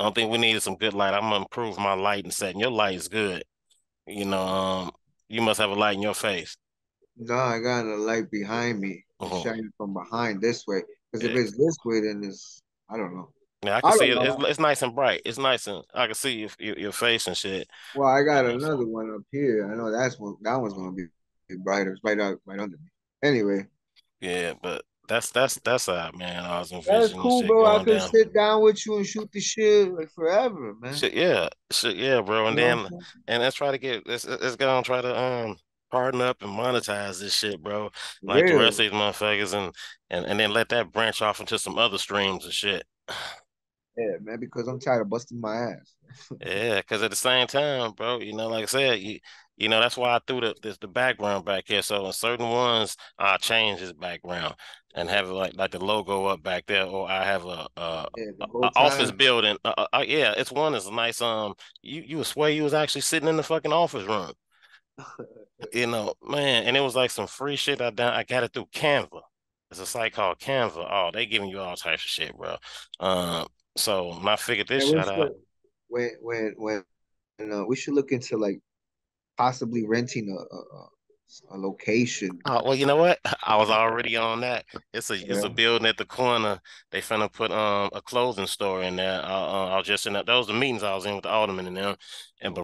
I don't think we needed some good light. I'm gonna improve my lighting setting. Your light is good. You know, um, you must have a light in your face. No, I got a light behind me, Uh-huh. shining from behind this way. Because if it's this way, then it's I don't know. Yeah, I can I see it. It's, it's nice and bright. It's nice and I can see your your, your face and shit. Well, I got Yeah, so- another one up here. I know that's one. That one's gonna be be brighter. It's right out, right under me. Anyway, Yeah, but that's that's that's uh man. I was that's cool, bro. I could down. sit down with you and shoot the shit like forever, man. Shit, yeah, shit, yeah, bro. And then what I'm saying? and let's try to get let's let's go and try to um harden up and monetize this shit, bro. Like the rest of these motherfuckers, and and and then let that branch off into some other streams and shit. Yeah, man. Because I'm tired of busting my ass. Yeah, because at the same time, bro, you know, like I said, you you know that's why I threw the this, the background back here. So in certain ones, I change his background and have like like the logo up back there, or I have a a, Yeah, a, office building. Uh, uh, uh, yeah, it's one that's nice. Um, you you would swear you was actually sitting in the fucking office room. You know, man, and it was like some free shit I done. I got it through Canva. It's a site called Canva. Oh, they giving you all types of shit, bro. Um, so I figured this shit out. when when when and, uh, we should look into like possibly renting a a, a- location. Oh, well, you know what? I was already on that. It's a it's a building at the corner. They finna put um a clothing store in there. Uh, uh, I was just in that. Those the meetings I was in with the alderman and them. And